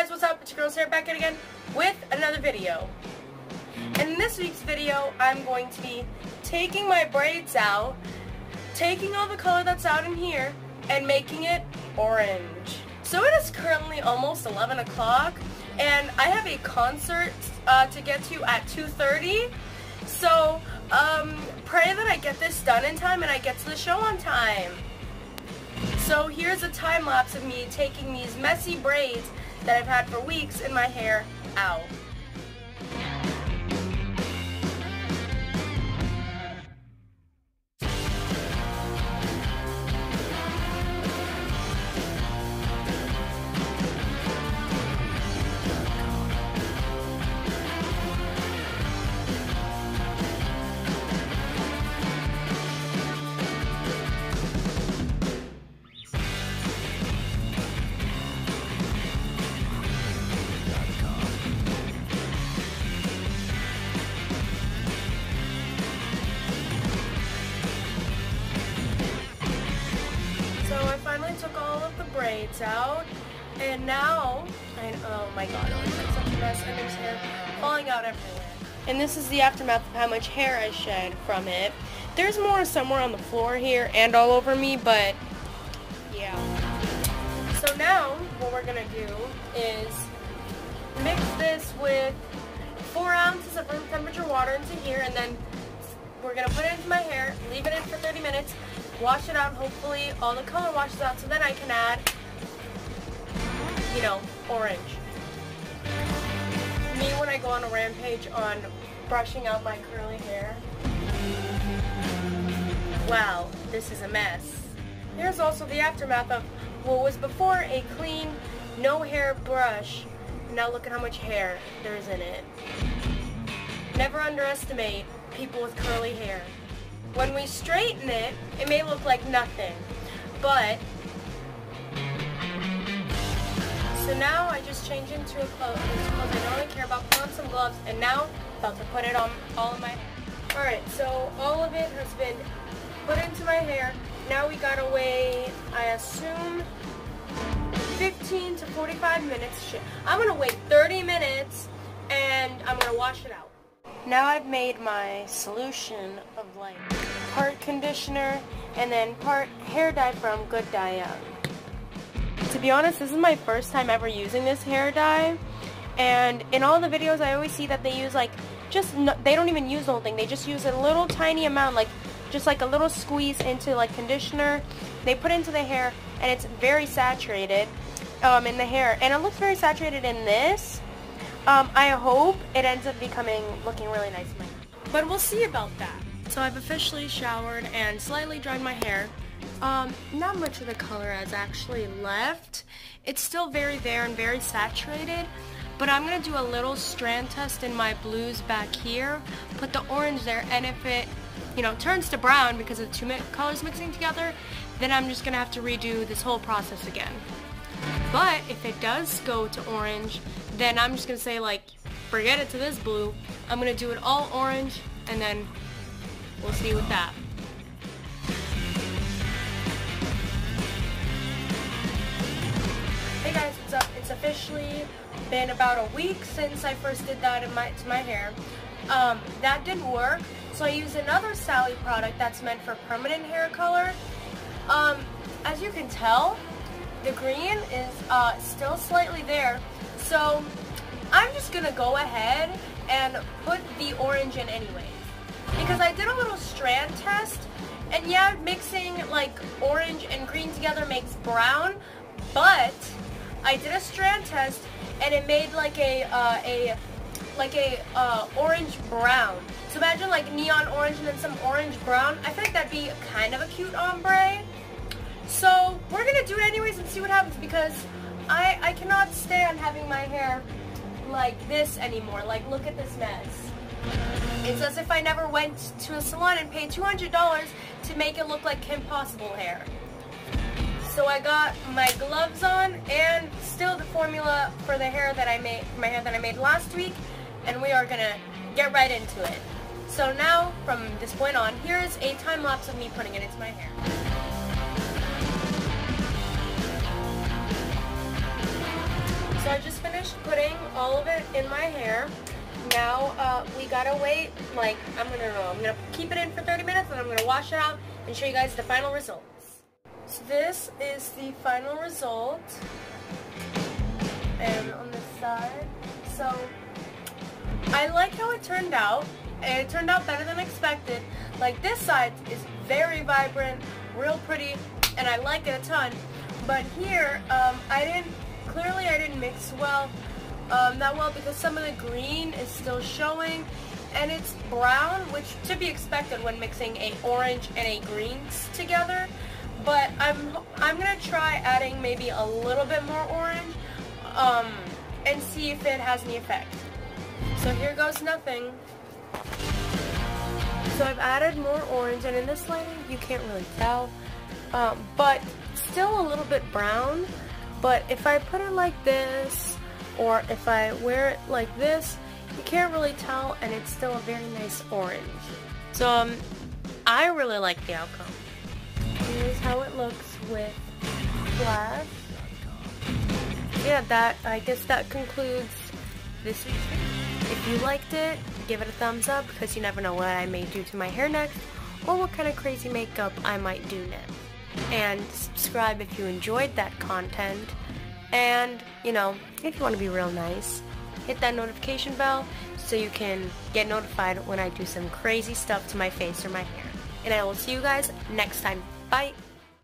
guys, what's up? It's your girl Sara back again with another video. In this week's video, I'm going to be taking my braids out, taking all the color that's out in here, and making it orange. So it is currently almost 11 o'clock, and I have a concert uh, to get to at 2.30. So, um, pray that I get this done in time and I get to the show on time. So here's a time lapse of me taking these messy braids that I've had for weeks in my hair out. Took all of the braids out, and now, I, oh my god, it looks like such a mess, and there's hair falling out everywhere. And this is the aftermath of how much hair I shed from it. There's more somewhere on the floor here and all over me, but yeah. So now, what we're gonna do is mix this with four ounces of room temperature water into here, and then we're gonna put it into my hair, leave it in for 30 minutes, wash it out. Hopefully all the color washes out so then I can add, you know, orange. Me when I go on a rampage on brushing out my curly hair. Wow, this is a mess. Here's also the aftermath of what was before a clean, no hair brush. Now look at how much hair there's in it. Never underestimate people with curly hair. When we straighten it, it may look like nothing, but so now I just change into a clothes, into clothes I don't really care about, put on some gloves, and now about to put it on all of my hair. Alright, so all of it has been put into my hair. Now we gotta wait, I assume, 15 to 45 minutes. I'm gonna wait 30 minutes and I'm gonna wash it out. Now I've made my solution of like part conditioner and then part hair dye from Good Dye Young. To be honest, this is my first time ever using this hair dye and in all the videos I always see that they use like just no, they don't even use the whole thing. They just use a little tiny amount like just like a little squeeze into like conditioner. They put into the hair and it's very saturated um, in the hair and it looks very saturated in this um, I hope it ends up becoming looking really nice. But we'll see about that. So I've officially showered and slightly dried my hair. Um, not much of the color has actually left. It's still very there and very saturated. But I'm going to do a little strand test in my blues back here. Put the orange there and if it, you know, turns to brown because of the two mi colors mixing together, then I'm just going to have to redo this whole process again. But if it does go to orange, then I'm just to say like, forget it to this blue. I'm to do it all orange and then we'll see with that. Hey guys, what's up? It's officially been about a week since I first did that in my, to my hair. Um, that didn't work, so I used another Sally product that's meant for permanent hair color. Um, as you can tell, the green is uh, still slightly there. So I'm just gonna go ahead and put the orange in anyways. Because I did a little strand test and yeah, mixing like orange and green together makes brown, but I did a strand test and it made like a, uh, a like a uh, orange brown. So imagine like neon orange and then some orange brown. I feel like that'd be kind of a cute ombre. So we're gonna do it anyways and see what happens because I, I cannot stand having my hair like this anymore. Like look at this mess. It's as if I never went to a salon and paid $200 to make it look like Kim Possible hair. So I got my gloves on and still the formula for the hair that I made, my hair that I made last week, and we are gonna get right into it. So now, from this point on, here is a time lapse of me putting it into my hair. So I just finished putting all of it in my hair. Now uh, we gotta wait, like, I'm gonna, I'm gonna keep it in for 30 minutes and I'm gonna wash it out and show you guys the final results. So this is the final result. And on this side. So I like how it turned out. It turned out better than expected. Like this side is very vibrant, real pretty, and I like it a ton. But here, um, I didn't, clearly I didn't mix well, um, that well because some of the green is still showing and it's brown, which to be expected when mixing a orange and a greens together. But I'm, I'm going to try adding maybe a little bit more orange um, and see if it has any effect. So here goes nothing. So I've added more orange and in this lighting you can't really tell. Um, but still a little bit brown. But if I put it like this or if I wear it like this, you can't really tell and it's still a very nice orange. So um, I really like the outcome. Here's how it looks with flash. Yeah, that, I guess that concludes this. If you liked it, give it a thumbs up because you never know what I may do to my hair next or what kind of crazy makeup I might do next. And subscribe if you enjoyed that content. And, you know, if you want to be real nice, hit that notification bell so you can get notified when I do some crazy stuff to my face or my hair. And I will see you guys next time. Bye!